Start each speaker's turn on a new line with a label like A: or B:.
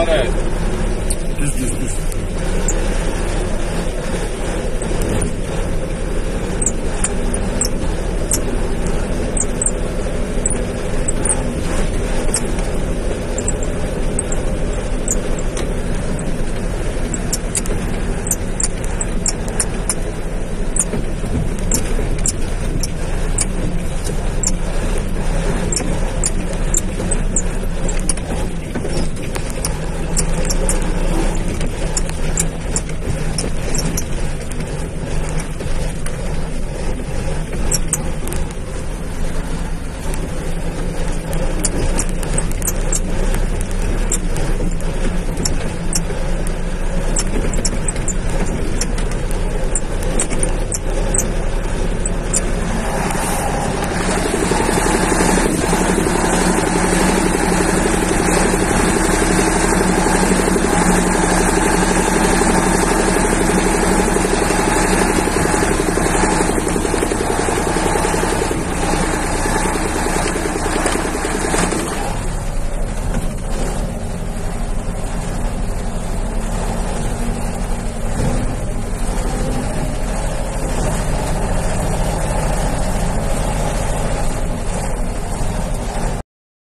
A: Ārē.
B: Düz düz düz.